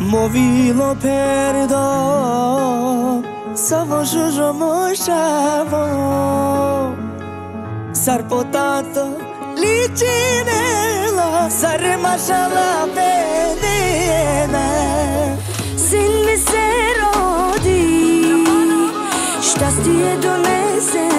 Movila perda Savo jujo moșavo S-ar potată licinela S-ar Sin mi venena Zilni se rodi Ștastie Dumnezeu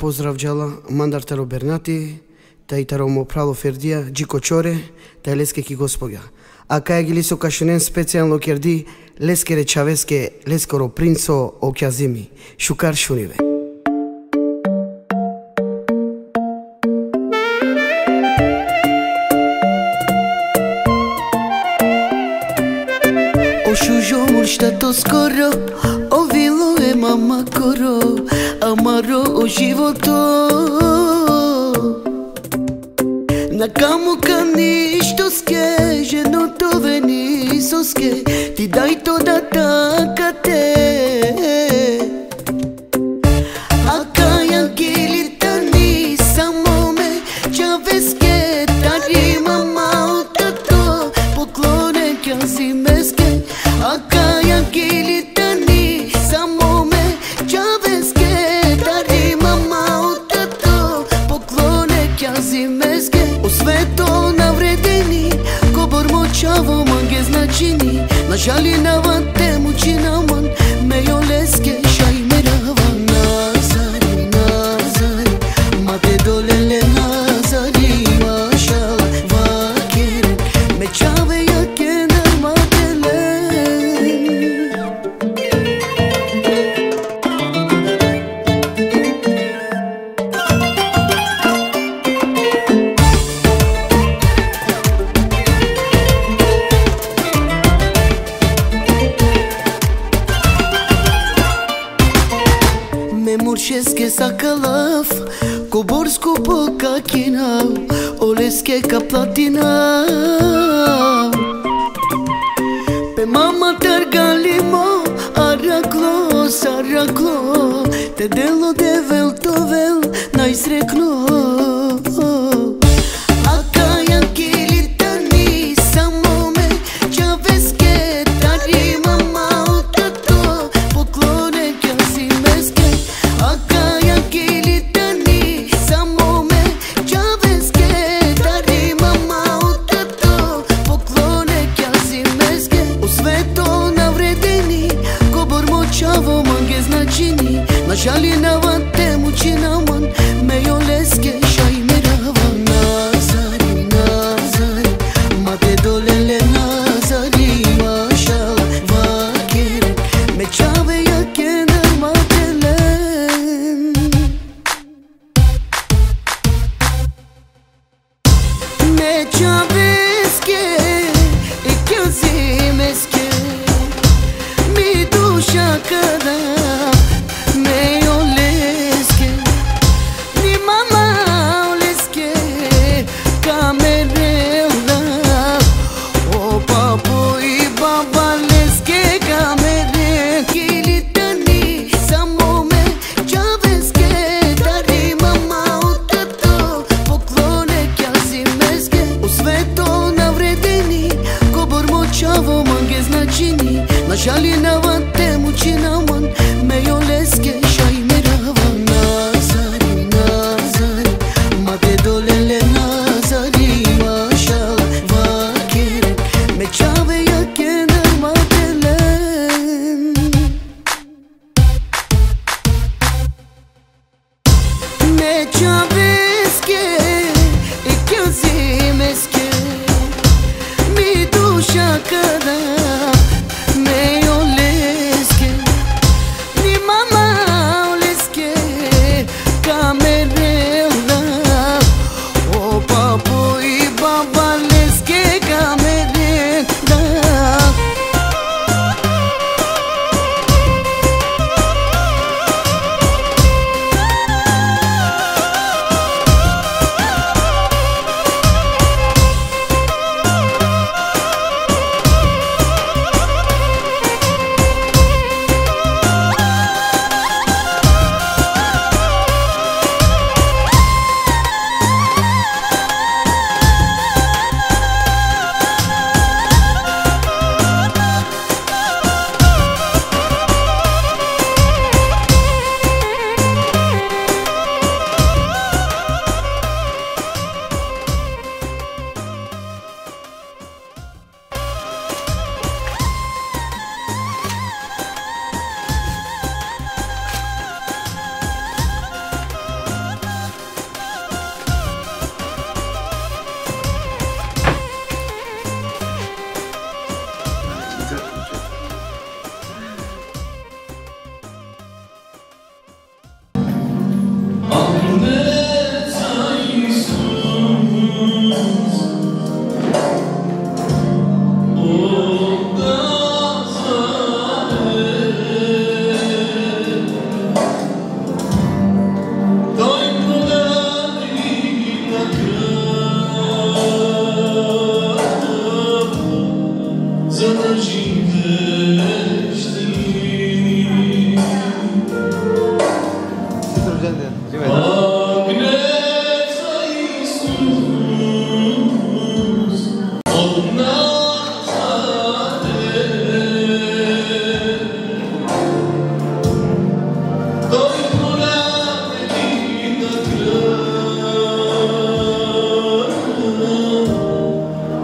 поздравджала мандартеро Бернати, таитаро Мопрало Фердија, Джико Чоре, тај лескеки госпоѓа. А кај ги лисо кашунен специјално керди, лескере чавеске, лескоро принцо окјазими, шукар шуниве. Oşuyormuş da toz koro O vilo e mama koro Amaro životu Nakamo kan ništo ske Ženo tove niso ske Ti daj to da takate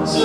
Ако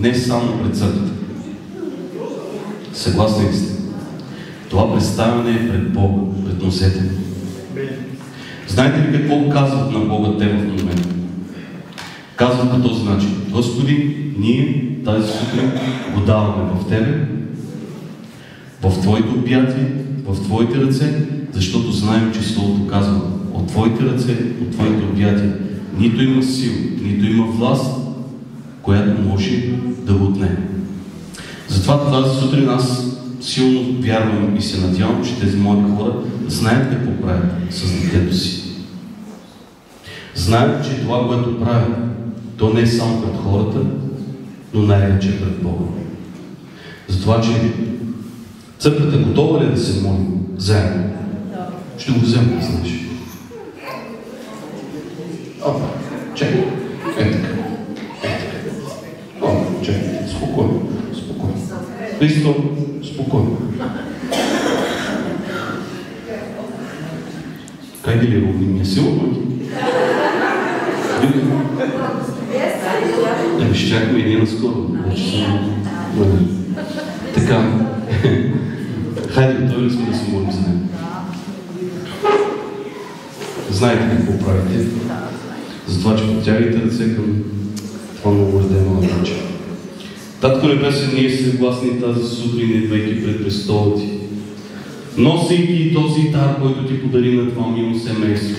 не само пред църквата. Съгласни ли сте? Това представяне е пред Бога, пред носете. Знаете ли какво казват на Бога те в момента? Казват по този начин. Господи, ние тази сутрин го даваме в Тебе, в Твоите обятия, в Твоите ръце, защото знаем, че Словото казва от Твоите ръце, от Твоите обятия. Нито има сила, нито има власт, която може да го отнеме. Затова тази сутрин аз силно вярвам и се надявам, че тези мои хора знаят какво правят с детето си. Знаят, че това, което правят, то не е само пред хората, но най-вече пред Бога. Затова, че църквата готова ли е да се молим заедно? Ще го взема, знаеш. Опа, чакай. Е така. Е така. Опа, чакай. Спокойно. Спокойно. Христо, спокойно. Как ги ли ровни ми е силно? Ами ще чакаме и ние наскоро. Вече съм... Нали. Така. Хайде, готови сме да се молим за него. Знаете какво правите. Затова, че потягайте ръце към това новоредено момиче. Татко Небесен, ние сме гласни тази сутрин, идвайки пред престола Ти. Носейки този дар, който Ти подари на това мило семейство.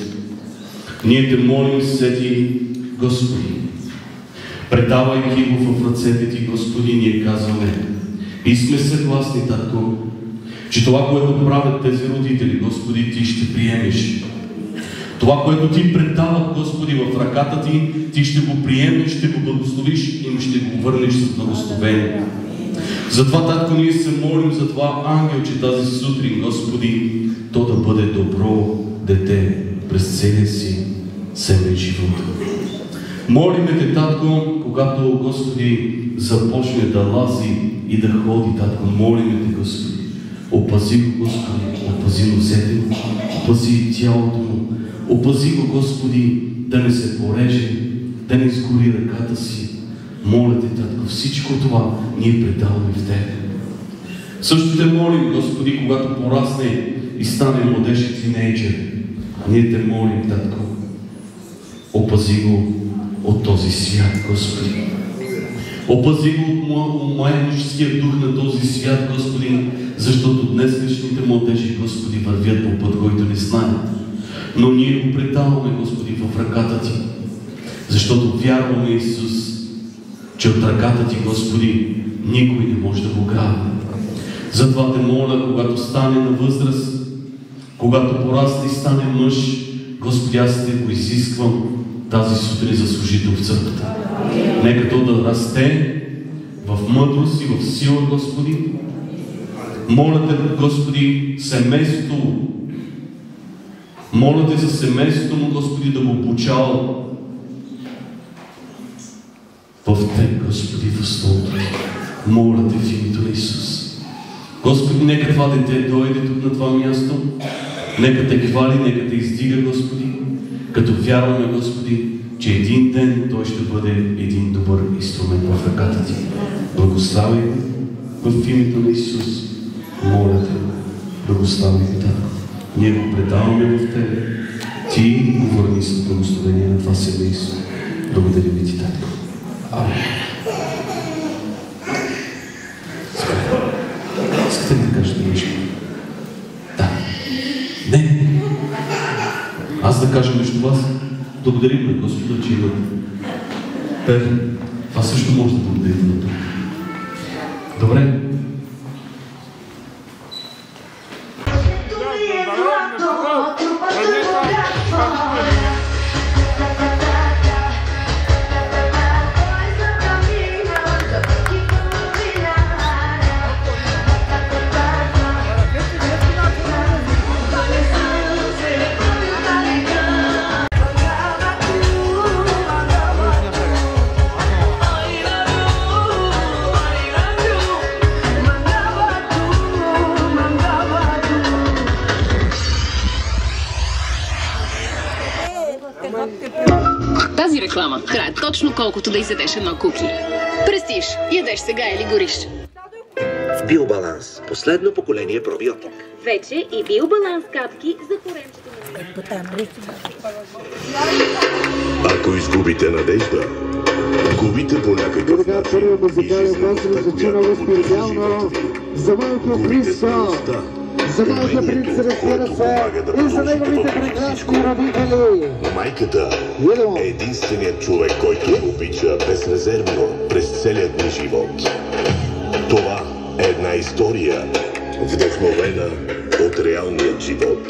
Ние те молим, сети Господи. Предавайки го в ръцете Ти, Господи, ние казваме и сме съгласни, Татко, че това, което правят тези родители, Господи, Ти ще приемеш. Това, което Ти предават, Господи, в ръката Ти, Ти ще го приемеш, ще го благословиш и ще го върнеш с благословение. Затова, Татко, ние се молим за това ангелче тази сутрин, Господи, то да бъде добро дете през целия си семен живот. Молиме Те, Татко, когато, Господи, започне да лази и да ходи, Татко, молиме Те, Господи, опази го, Господи, опази носете му, опази тялото му, опази го, Господи, да не се пореже, да не изгори ръката си. Моля Те, Татко, всичко това ние предаваме в Тебе. Също Те молим, Господи, когато порасне и стане младеж и тинейджер, ние Те молим, Татко, опази го от този свят, Господи. Опази го от майническия дух на този свят, Господи, защото днес личните младежи, Господи, вървят по път, който не знаят. Но ние го предаваме, Господи, в ръката Ти, защото вярваме, Исус, че от ръката Ти, Господи, никой не може да го граби. Затова те моля, когато стане на възраст, когато порасне и стане мъж, Господи, аз те го изисквам тази сутрин за служител в църквата. Нека то да расте в мъдрост и в сила, Господи. Моля те, Господи, семейството. Моля те за семейството му, Господи, да го обучава в Те, Господи, в Словото. Моля те в името на Исус. Господи, нека това дете дойде тук на това място. Нека те хвали, нека те издига, Господи, като вярваме, Господи, че един ден той ще бъде един добър инструмент в ръката ти. Благославяй го в името на Исус. Моля те, благославяй го, Татко. Ние го предаваме в Тебе. Ти го върни с благословение на това семейство. Благодарим ви ти, Татко. Амен. Искате ли да кажете нещо? Да. Не. Аз да кажа между вас, благодарим на Господа, че имате Пер, това също може да благодарим на. Добре. Да изядеш едно куки. Престиж, ядеш сега или гориш. В Биобаланс. Последно поколение пробиотик. Вече и биобаланс капки за коремчето на Ако изгубите надежда, губите по някакъв начин и живота, зачина която живеете. за моето Губите смелостта, за умението, принци, разбира се, да и за неговите прекрасни родители. Майката е единственият човек, който го обича безрезервно през целият ни живот. Това е една история, вдъхновена от реалният живот.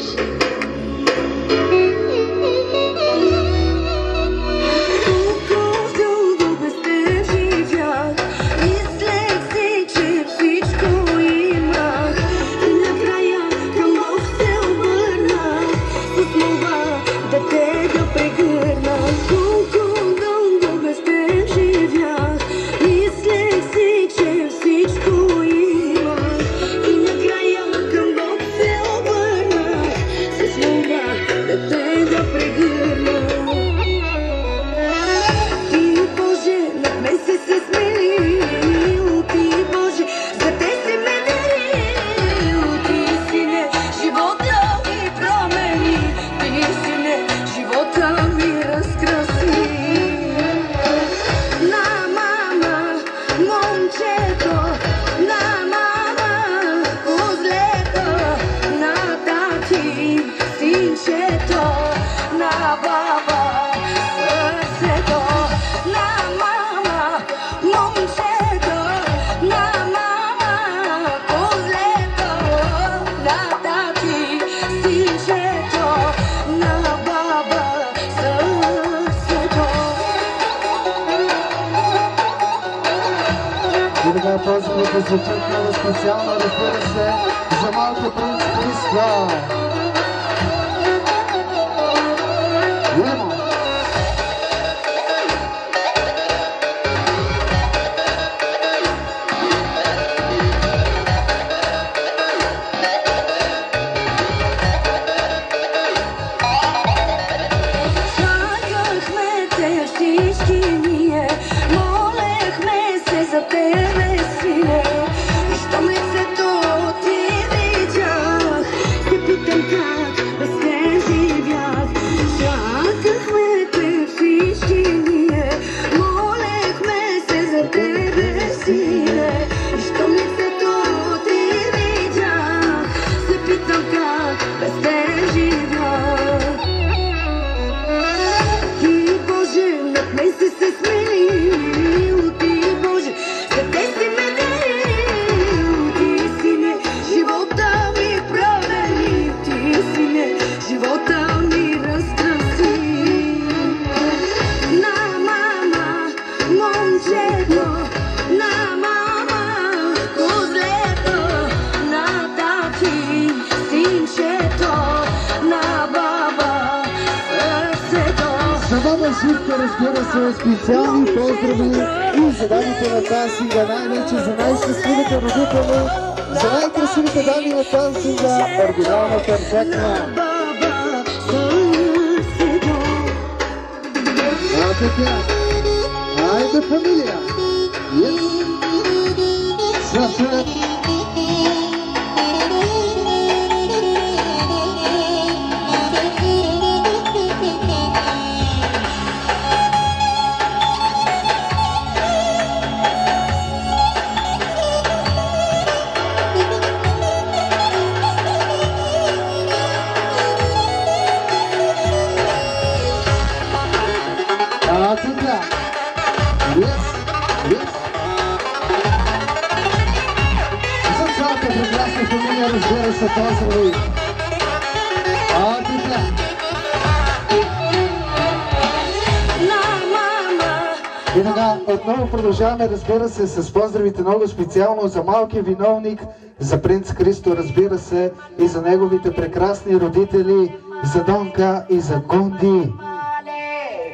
продължаваме, разбира се, с поздравите много специално за малкия виновник, за принц Христо, разбира се, и за неговите прекрасни родители, за Донка и за Гонди.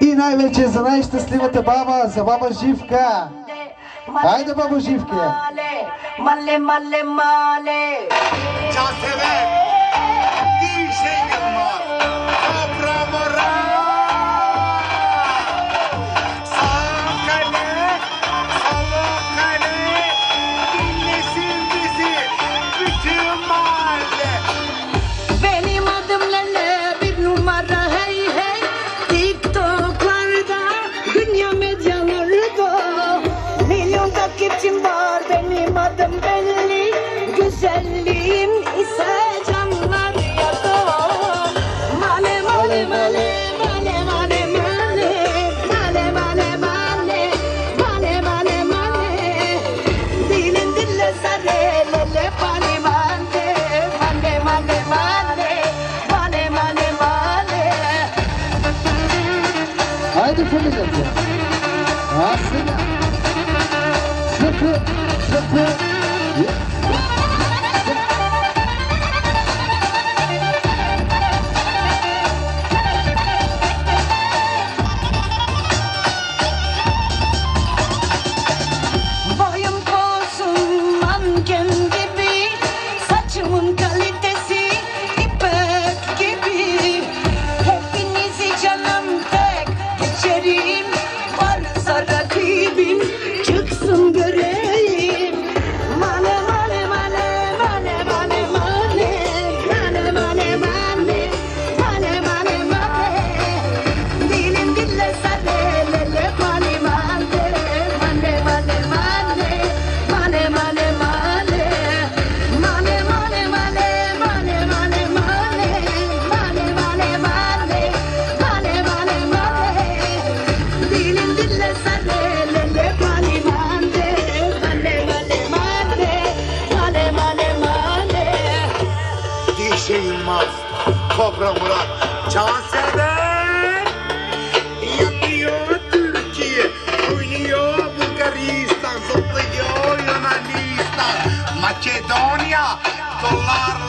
И най-вече за най-щастливата баба, за баба Живка. Айде, баба Живка! Мале, мале, мале! Чао, е Afra Murat. Çalansever yanıyor Türkiye. Oynuyor Bulgaristan. Zıplıyor Yunanistan. Makedonya. Dolar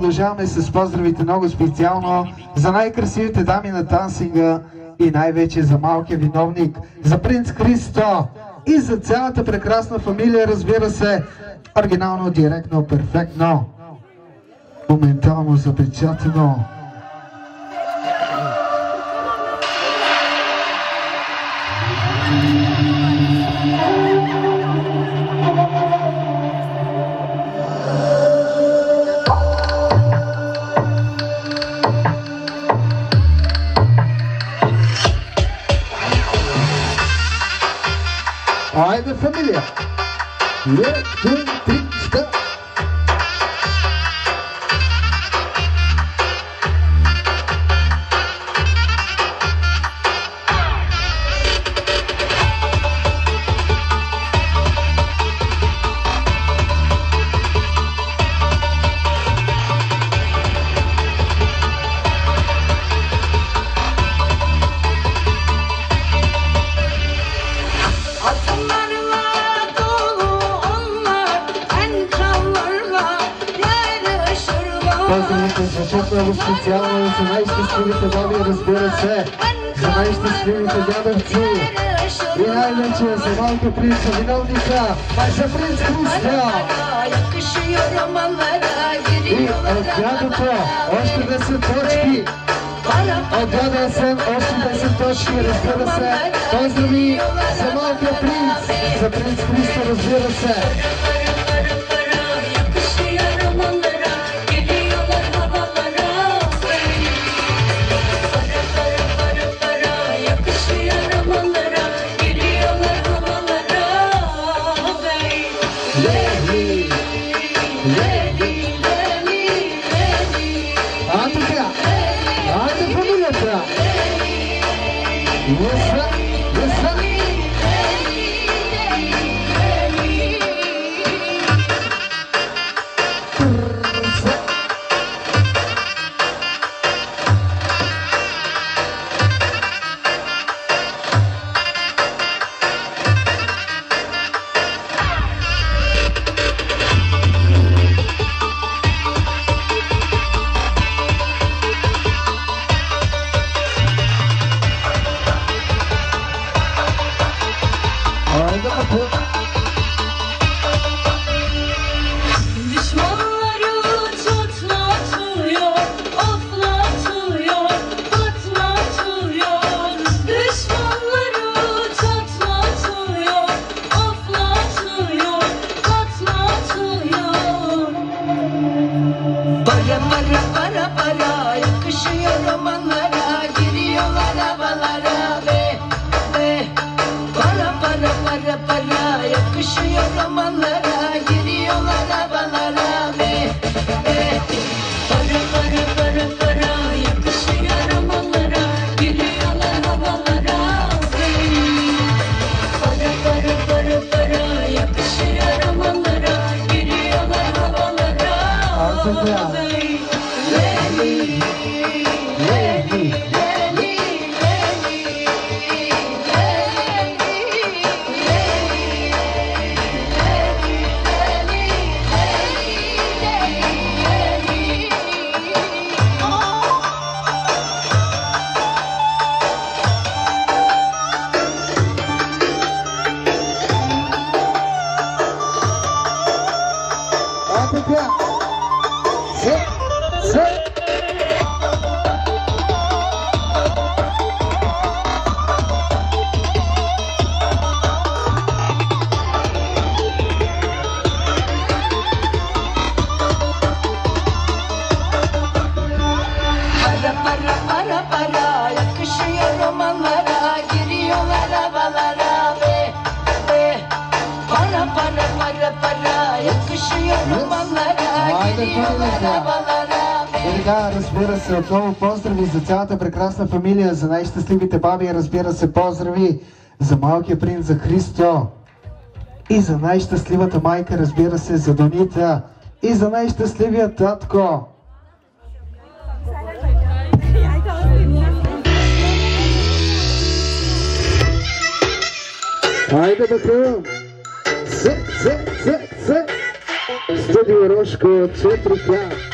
продължаваме с поздравите много специално за най-красивите дами на тансинга и най-вече за малкия виновник, за принц Христо и за цялата прекрасна фамилия, разбира се, оригинално, директно, перфектно, моментално запечатано. by the familiar. Let them think още 10 точки. Отгадал съм още 10 точки, разбира се. Поздрави за малкия принц, за принц Христо, разбира се. И да, разбира се, отново поздрави за цялата прекрасна фамилия, за най-щастливите баби разбира се, поздрави за малкия принц, за Христо и за най-щастливата майка, разбира се, за Донита и за най-щастливия татко. Хайде, бе, се, се, се, се. Студио Рошко, Центри Клас.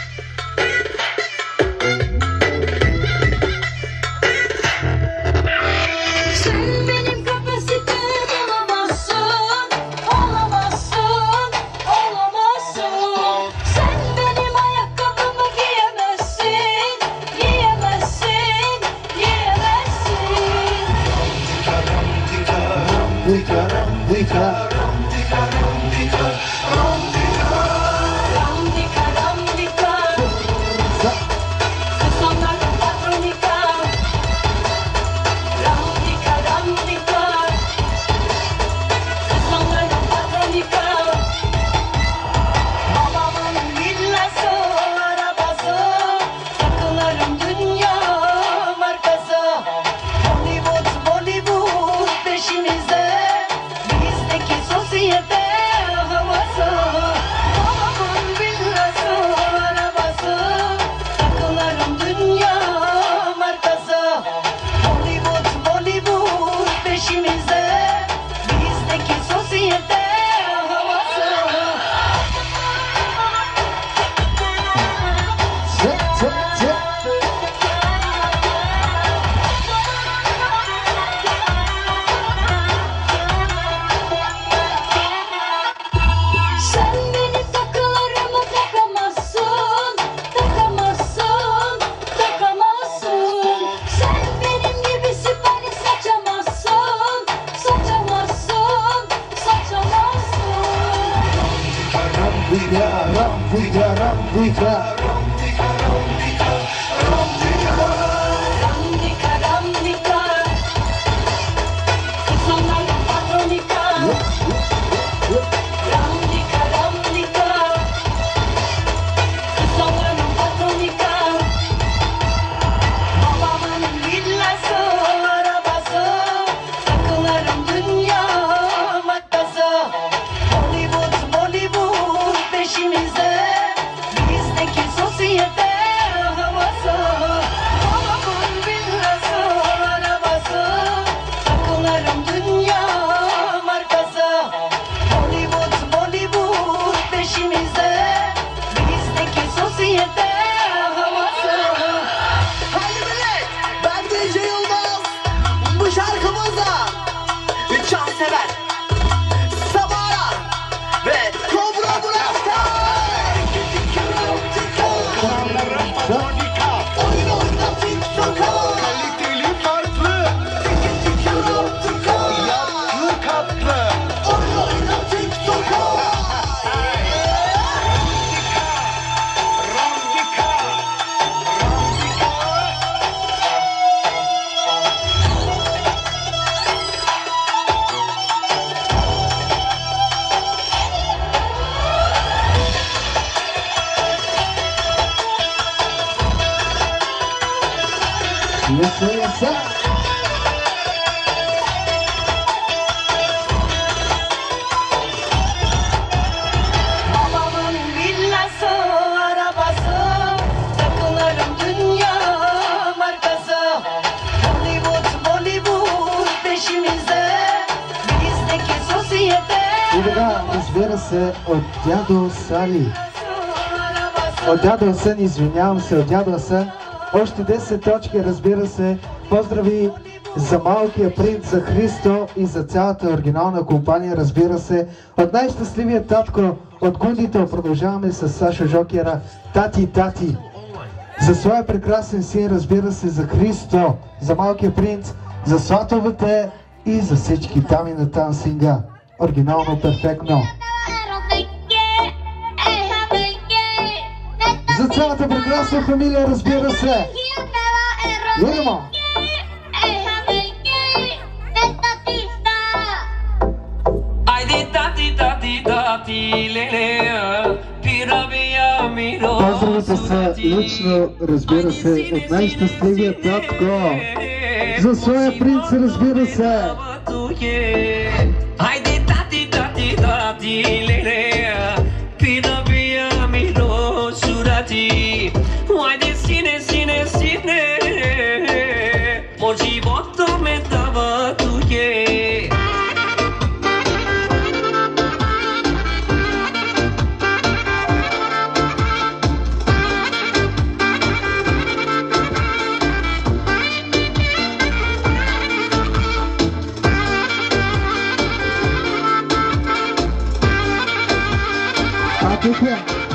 Асен, извинявам се, от дядо Асен. Още 10 точки, разбира се. Поздрави за малкия принц, за Христо и за цялата оригинална компания, разбира се. От най-щастливия татко от Гундито продължаваме с Сашо Жокера. Тати, тати. За своя прекрасен син, разбира се, за Христо, за малкия принц, за сватовете и за всички дами на Тансинга. Оригинално перфектно. За цялата прекрасна фамилия, разбира се. Идемо! Айде тати, тати, тати, леле, пиравия миро. Поздравите са лично, разбира се, от най-щастливия татко. За своя принц, разбира се. Айде тати, тати, тати, леле, А тук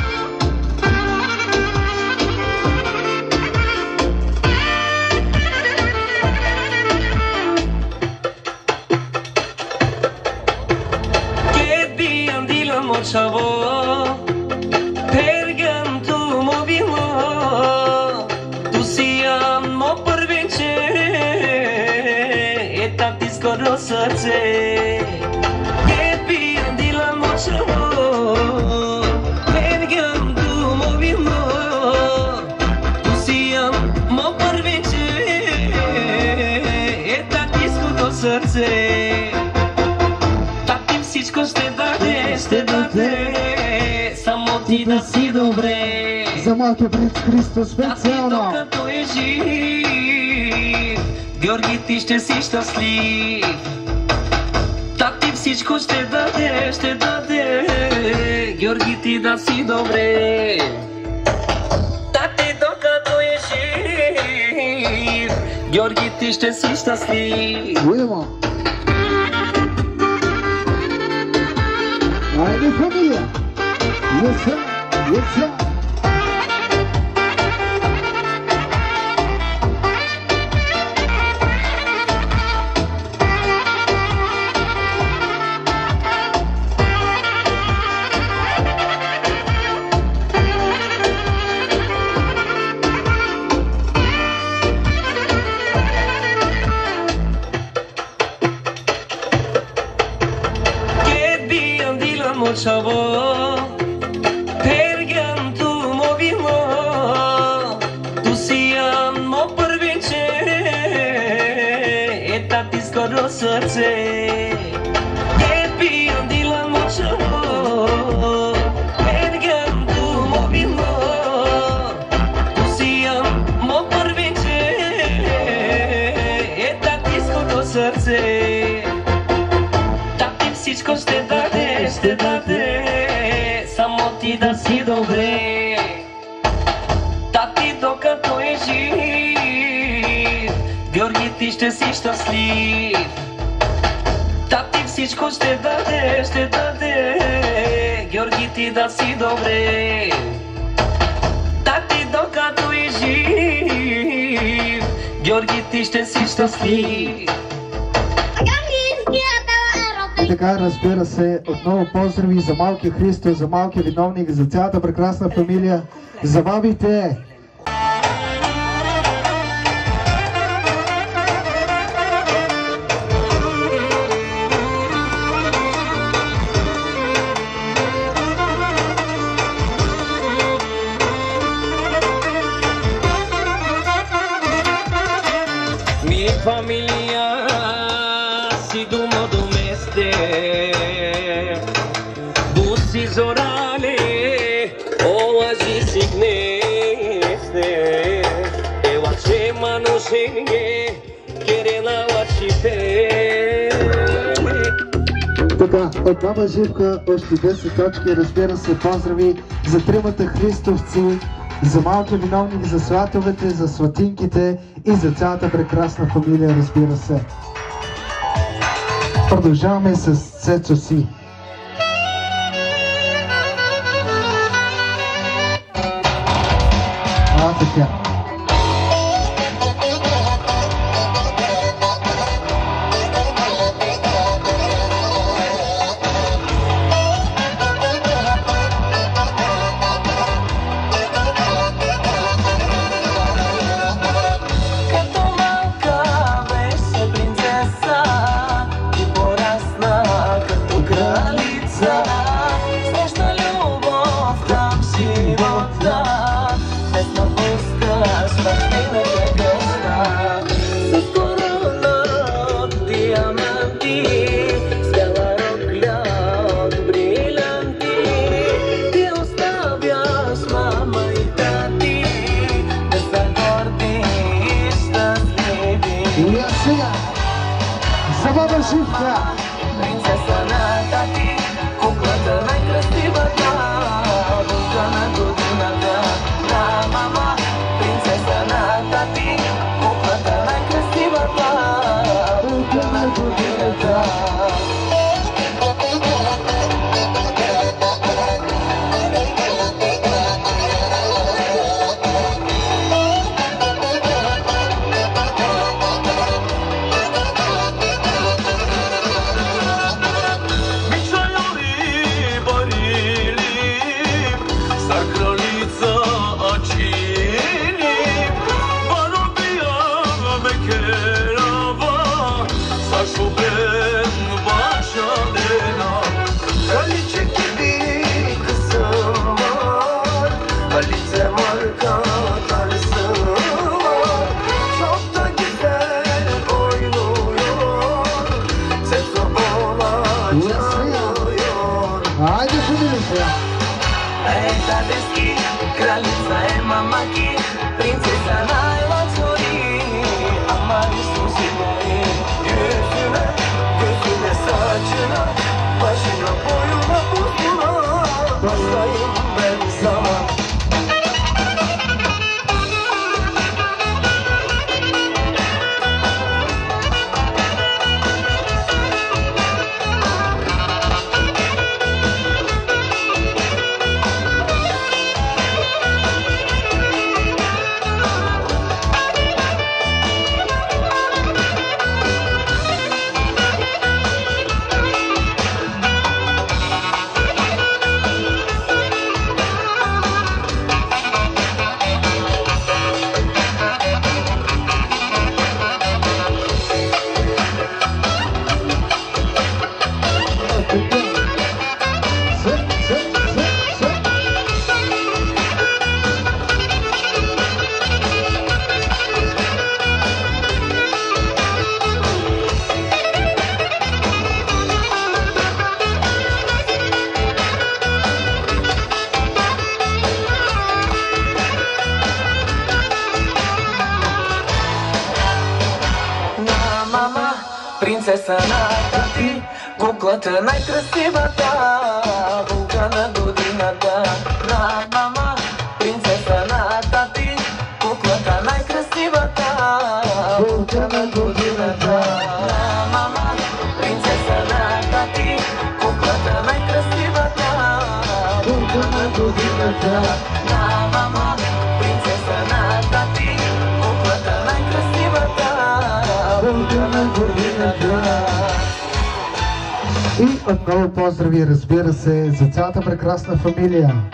ти да си добре. За малкия принц Христо специално. Докато е жив. Георги ти ще си щастлив. Тати всичко ще даде, ще даде. Георги ти да си добре. Тати докато е жив. Георги ти ще си щастлив. Идемо! Айде, фамилия! Yoksa, yoksa. Разбира се, отново поздрави за малкия Христо, за малкия виновник, за цялата прекрасна фамилия, за Така, една въживка, още 10 точки, разбира се, поздрави за тримата христовци, за малкия виновник, за сватовете, за сватинките и за цялата прекрасна фамилия, разбира се. Продължаваме с Цецо си. А, така. la път много поздрави, разбира се, за цялата прекрасна фамилия.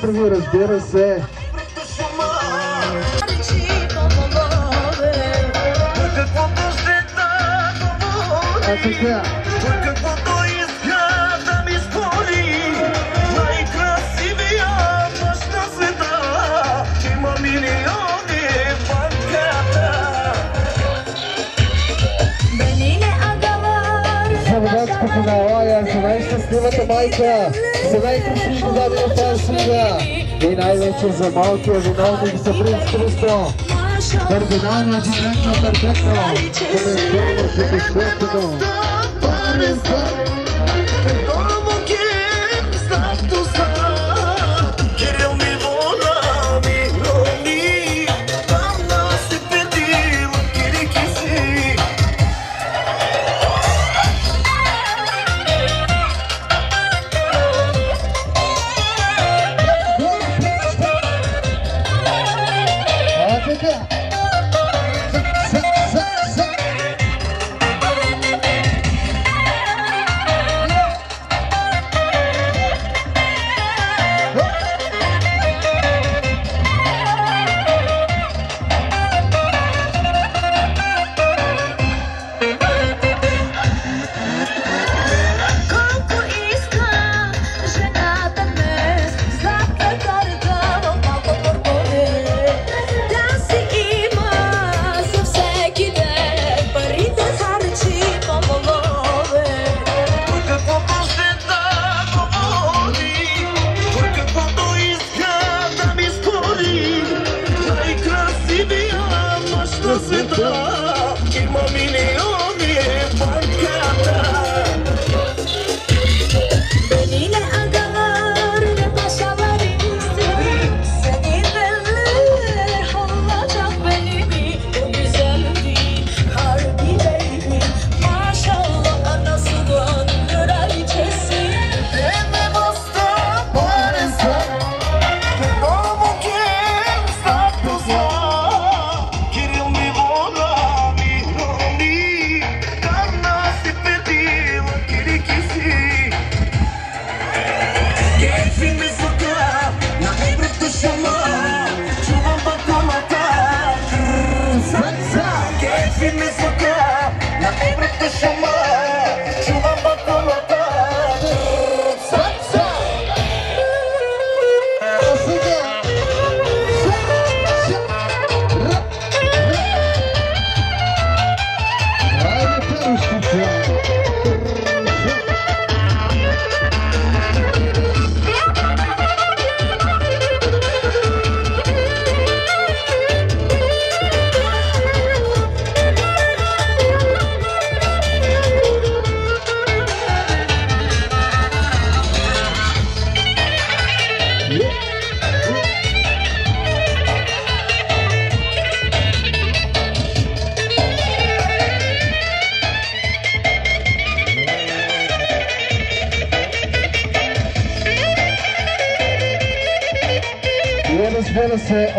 Поздрави, разбира се. А така, мъж на налага, за най-щастливата майка, за най-красивите дами на танцинга и най-вече за малкия виновник за принц Христо. Кардиналният директор перфектно, коментирано фотосветено. Кирил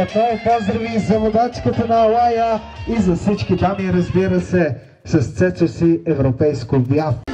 Така е, поздрави за водачката на Алая и за всички дами, разбира се, с Цецо си европейско бяв.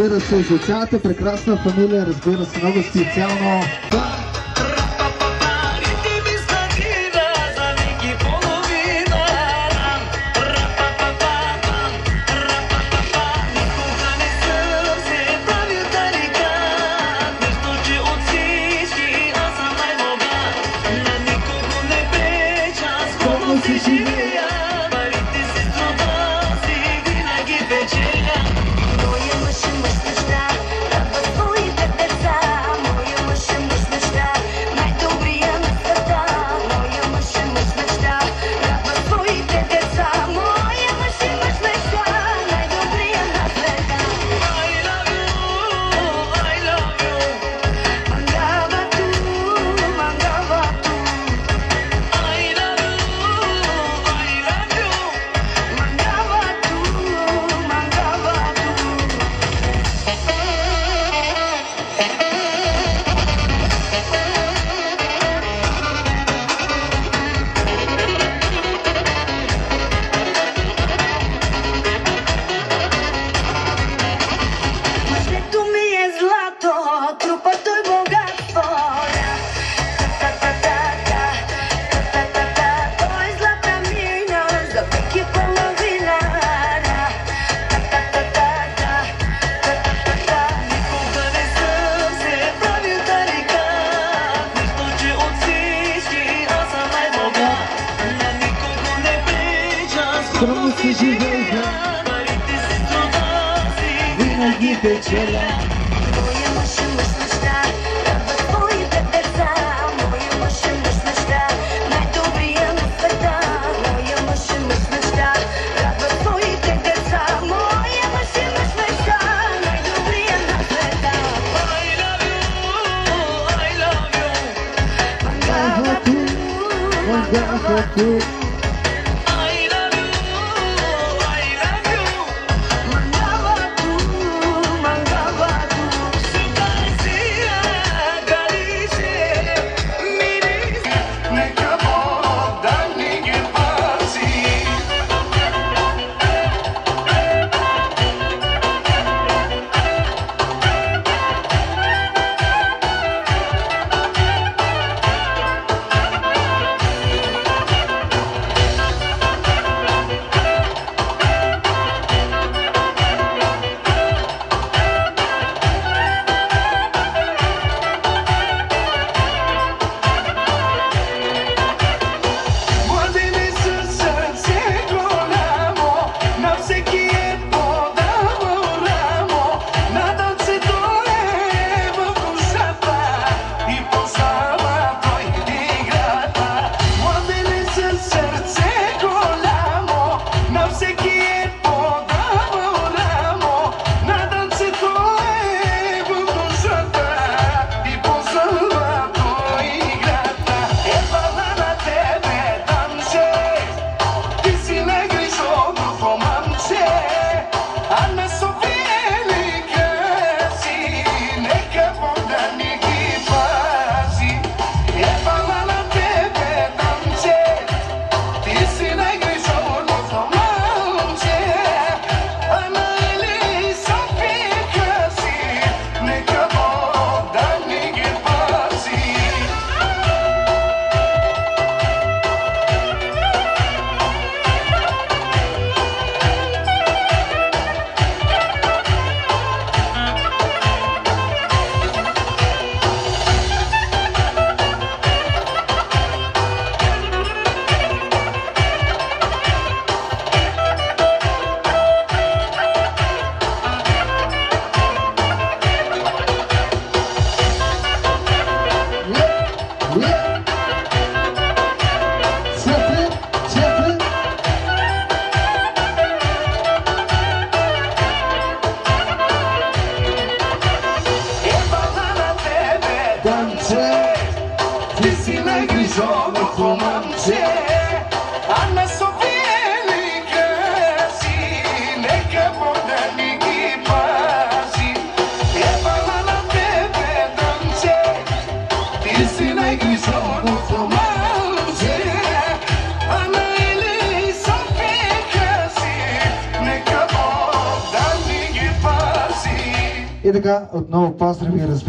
разбира се, за прекрасна фамилия, разбира се, много специално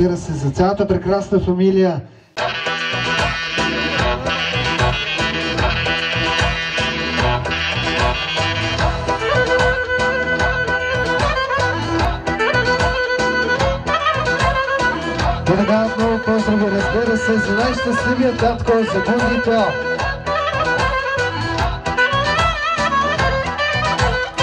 разбира се, за цялата прекрасна фамилия. Така, отново поздрави, разбира се, за най-щастливия татко, за Бундито.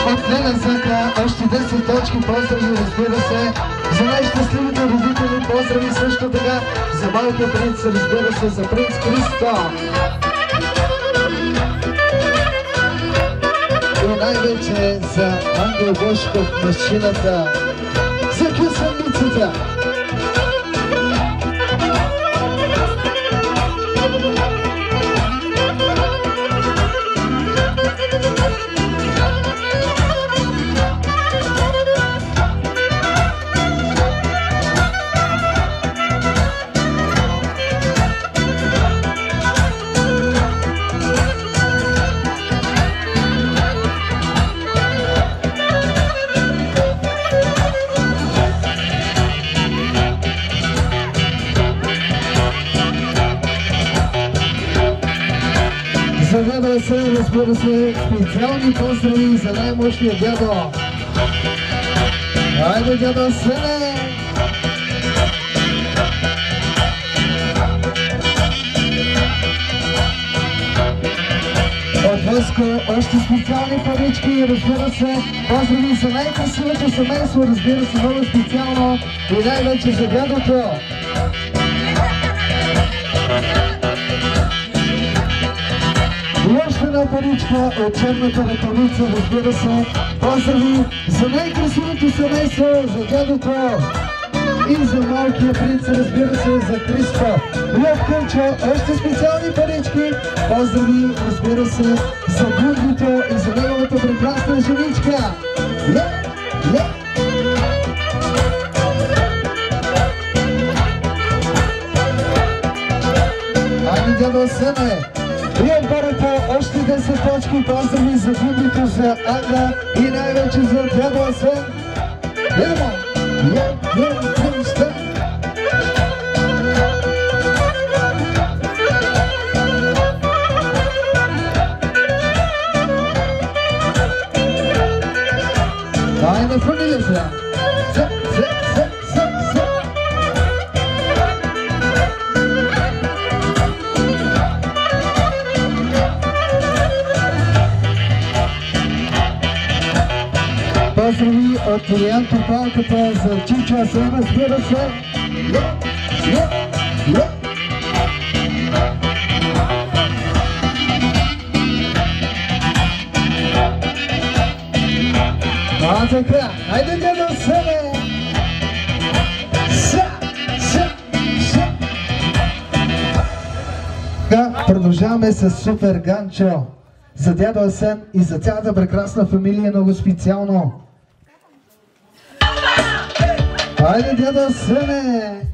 От Лена Зака, още 10 точки, поздрави, разбира се, за най-щастливите родители, поздрави също така, за малкия принц, разбира се, за принц Христо. И най-вече за Ангел Бошков, машината, за късаницата. Разбира се, специални поздрави за най-мощния дядо. Айде, дядо Сене! От Веско още специални парички, разбира се, поздрави за най-красивото семейство, разбира се, много специално и най-вече за дядото. Паричка от черната ръкавица, разбира се. Поздрави за най-красивото семейство, за дядото и за малкия принц, разбира се, за. И от Кънчо още специални парички. Поздрави, разбира се, за Бундито и за неговата прекрасна женичка. Ле, ле. Ами дядо Семе, 10 точки поздрави за Бундито, за Ага и най-вече за дядо Асен. Идемо! Я, я, я, Топалката за Чичо Асен, разбира се. А така, айде дядо Семе! Са, са, са. Така, продължаваме с Супер Ганчо. За дядо Асен и за цялата прекрасна фамилия много специално. Ле, ле, ле.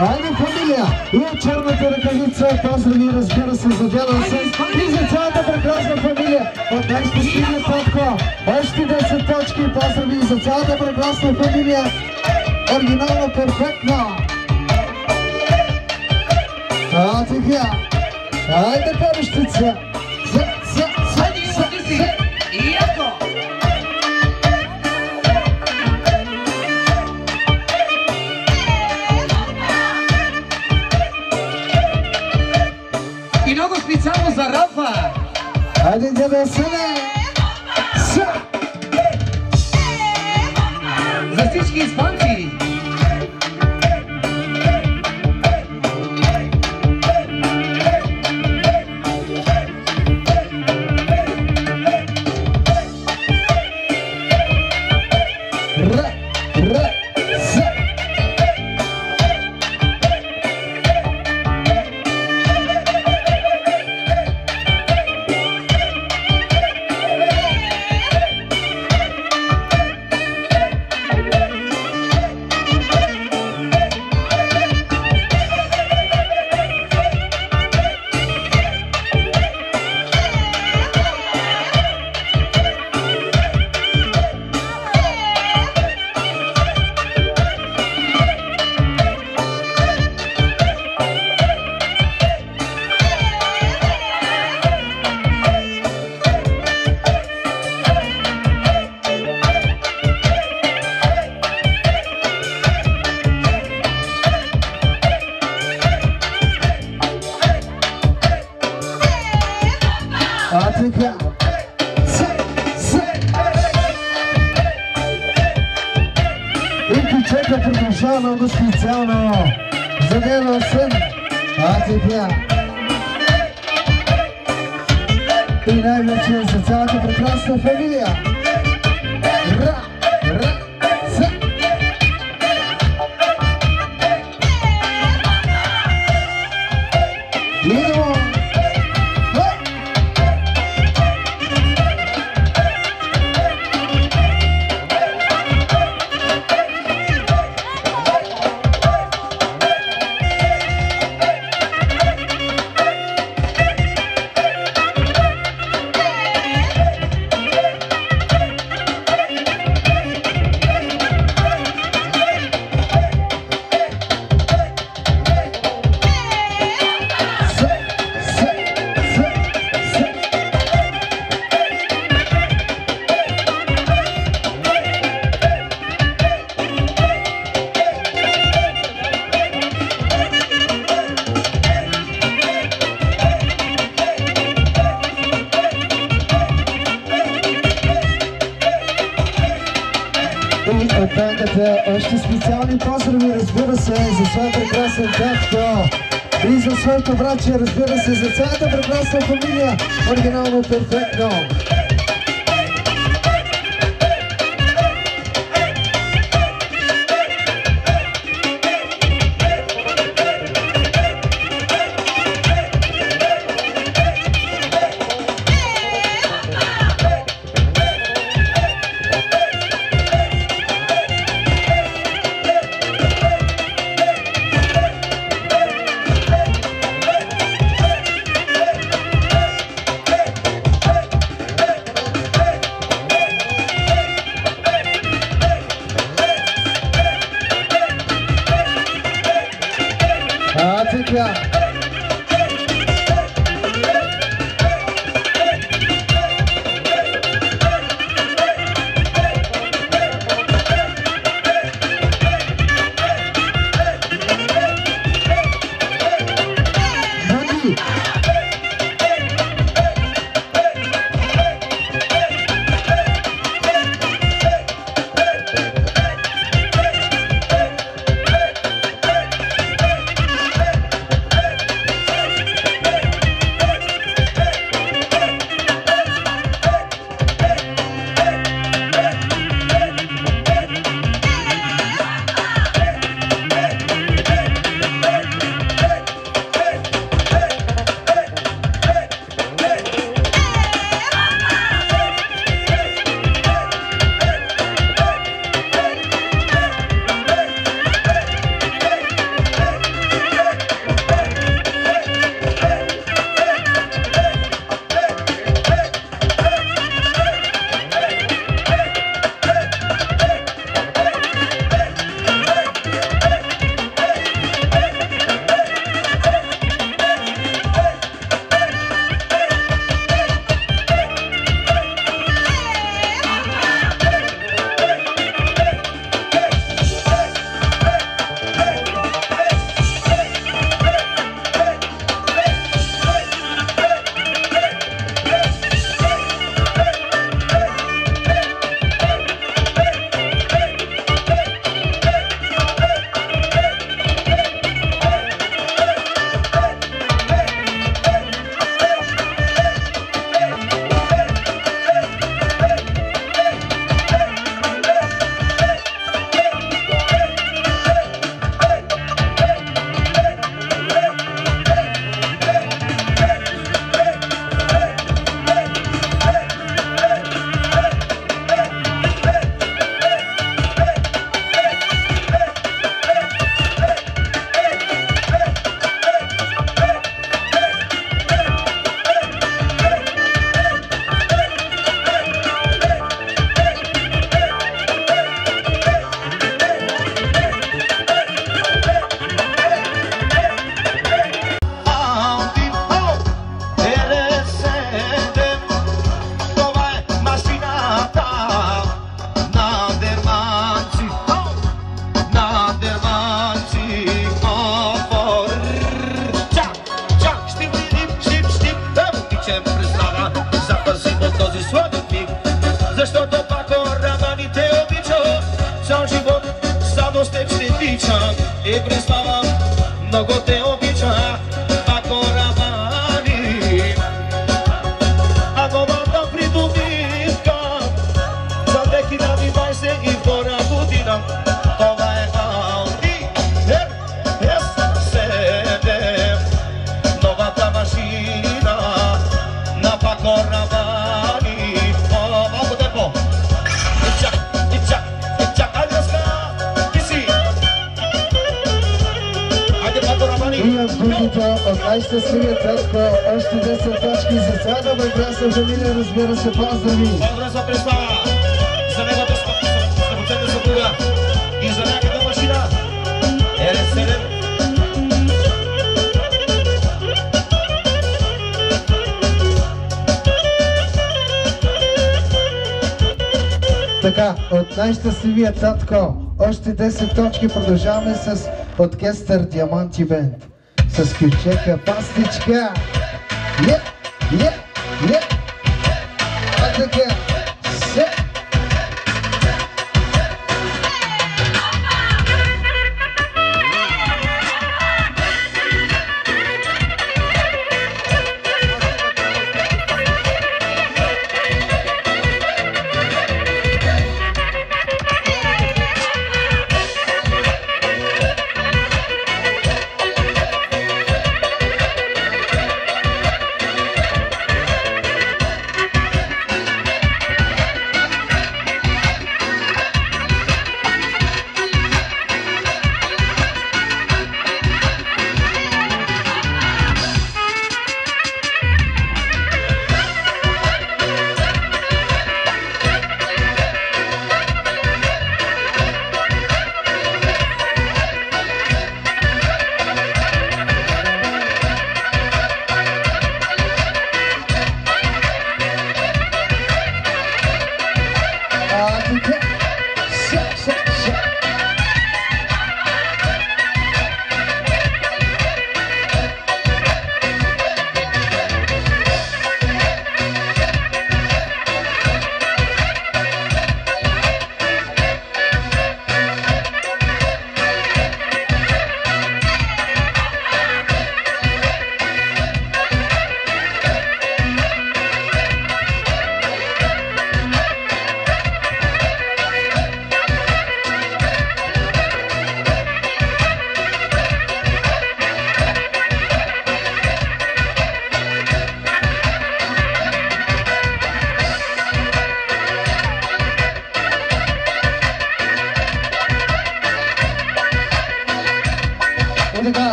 Айде, фамилия! И черната ръкавица, поздрави, разбира се, за дядо Асен и за цялата прекрасна фамилия от най-щастливия татко. Още 10 точки, поздрави за цялата прекрасна фамилия. Оригинално, перфектно! А, така. Айде, певещица! За, за, за, за, за. Яко! И много специално за Рафа! Айде, цялата прекрасна още специални поздрави, разбира се, за своя прекрасен татко. И за своето братче, разбира се, за цялата прекрасна фамилия. Оригинално перфектно. Най-щастливия татко, още 10 точки продължаваме с оркестър Диаманти Бенд. С ключека пастичка. Е,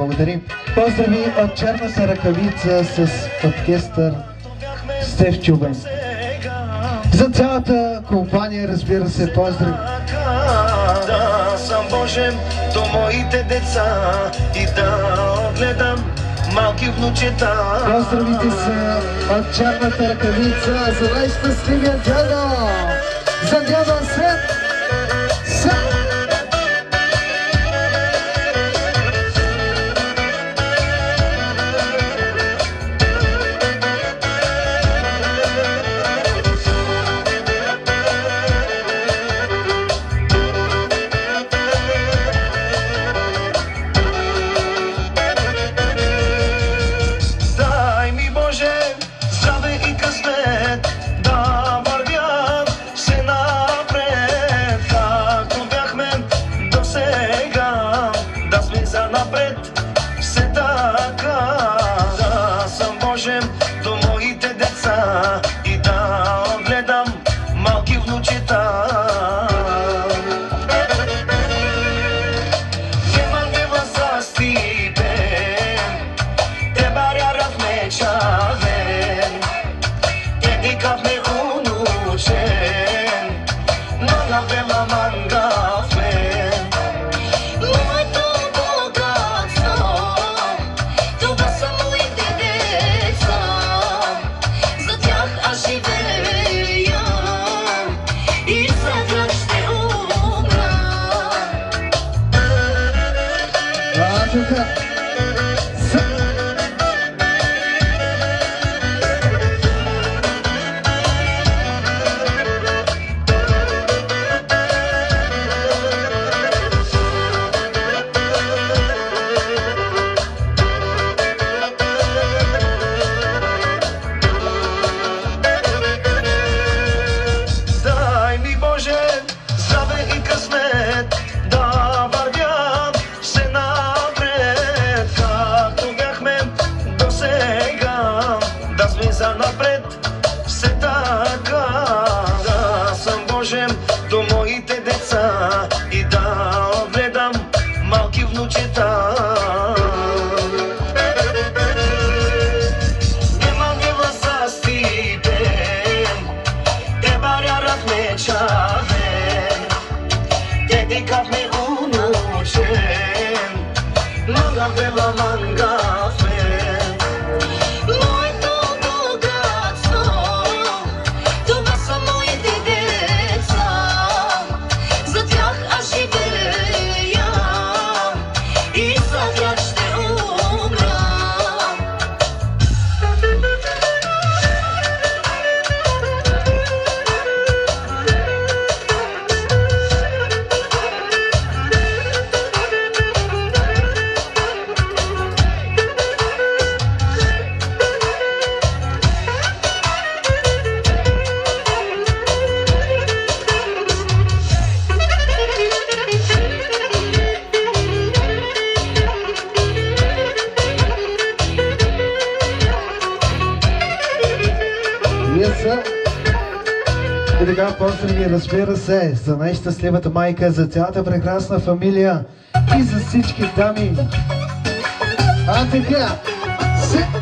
спираме. Благодарим. Поздрави от черната ръкавица с оркестър Стев Чубен. За цялата компания, разбира се, поздрави. Да съм Божен до моите деца и да гледам малки внучета. Поздравите се от черната ръкавица за най-щастливия дядо! За дядо за най-щастливата майка, за цялата прекрасна фамилия и за всички дами. А така, се...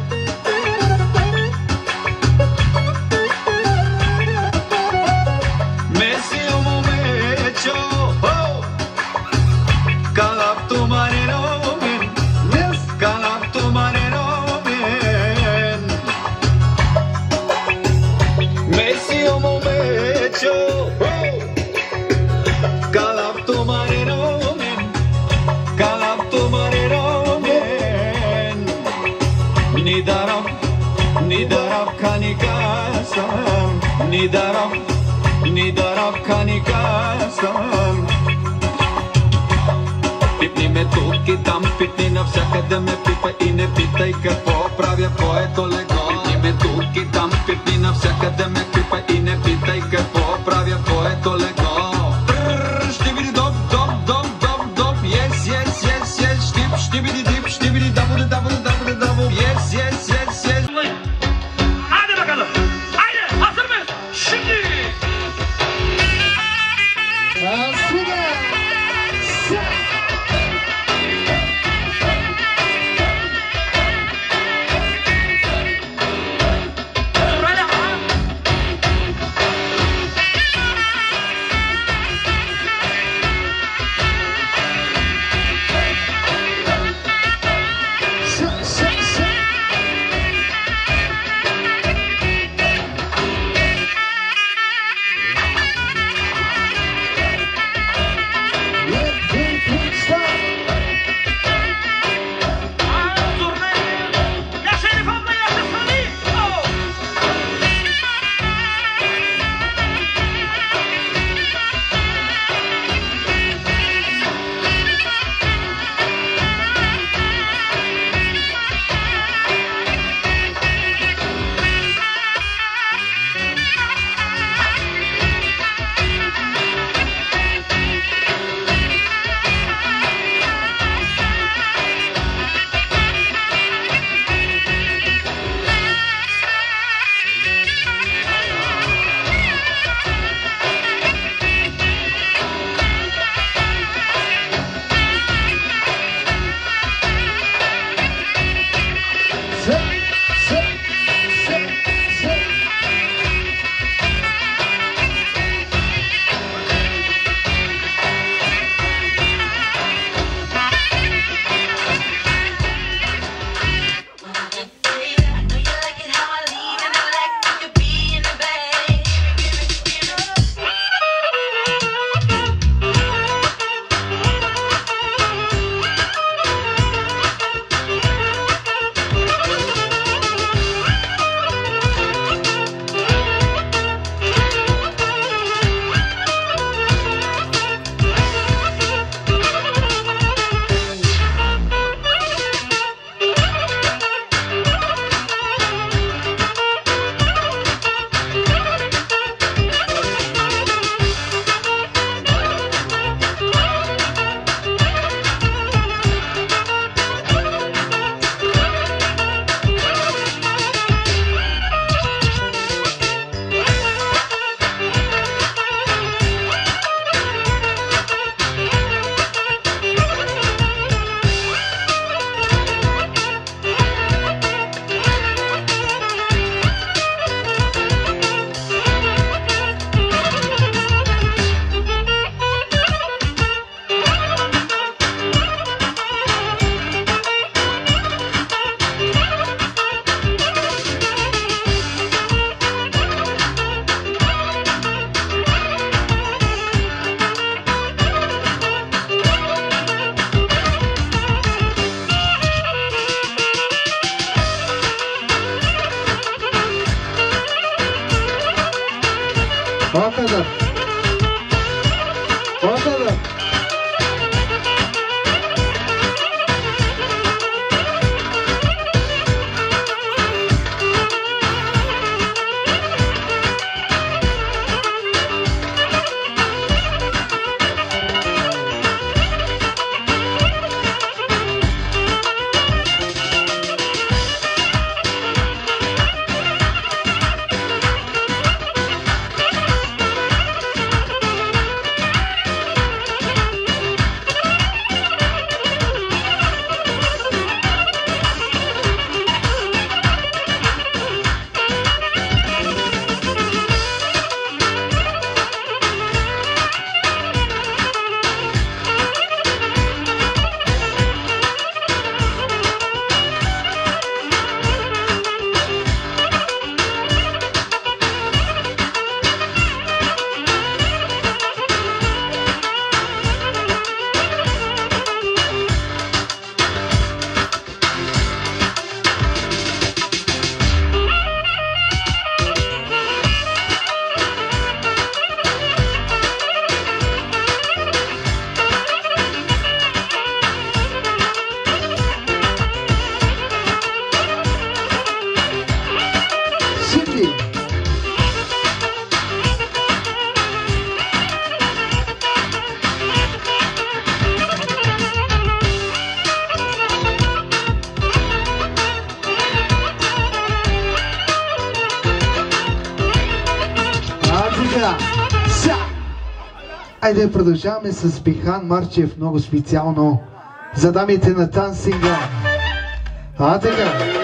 kanikasam, ni darab. Ни дарабка ни казвам Пипни ме тук и там, пипни навсякъде ме пипа и не питай какво правя твоето лего Пипни ме тук и там, пипни навсякъде ме пипа и не питай какво Айде продължаваме с Бихан Марчев много специално за дамите на тансинга. А така.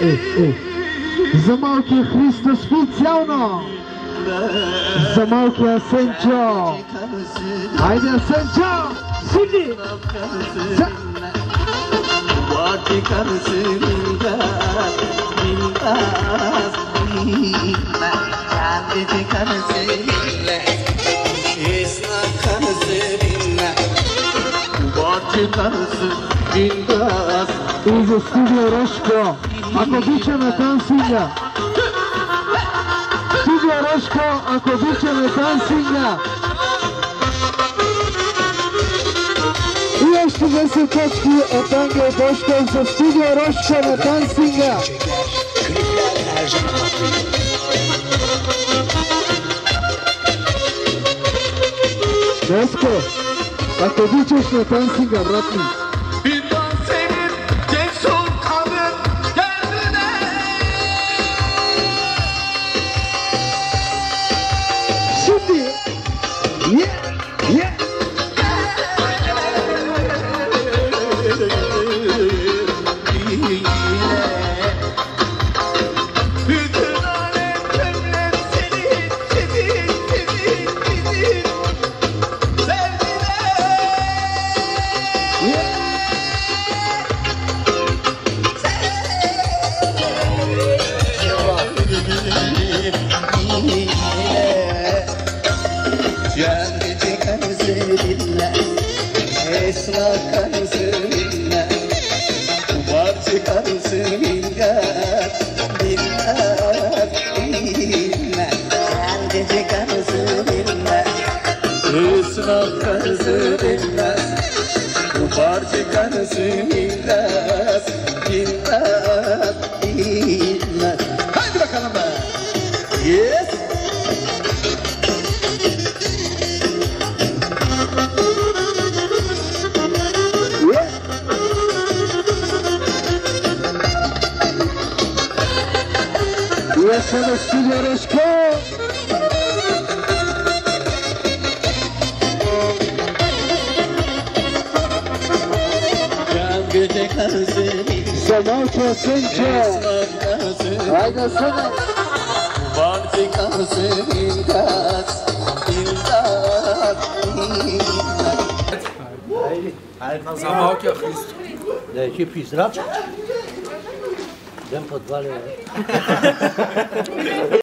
Е, е. За малкия Христо специално! За малкия Асенчо! Хайде, Асенчо! Сиди! За... И за студио Рошко, ako biće me tansinja. Stigla Roško, ako biće me tansinja. I još 60 točki od Ange Boško za Stigla Roško na tansinja. Boško, ako bićeš na tansinja, vratni. Да